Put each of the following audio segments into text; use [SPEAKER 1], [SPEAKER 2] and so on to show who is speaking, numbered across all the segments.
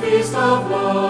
[SPEAKER 1] feast of love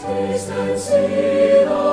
[SPEAKER 1] Taste and see the